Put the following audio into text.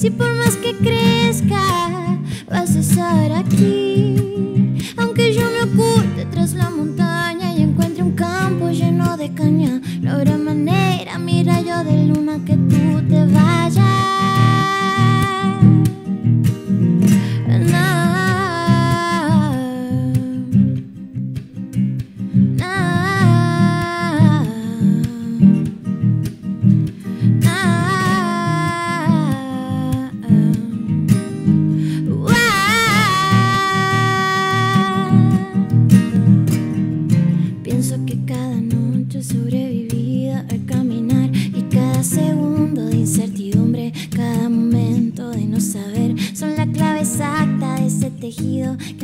Si por más que crezca, vas a estar aquí. Aunque yo me oculte tras la montaña y encuentre un campo lleno de caña, no habrá manera, mi rayo de luna, cada noche sobrevivida al caminar y cada segundo de incertidumbre, cada momento de no saber son la clave exacta de ese tejido que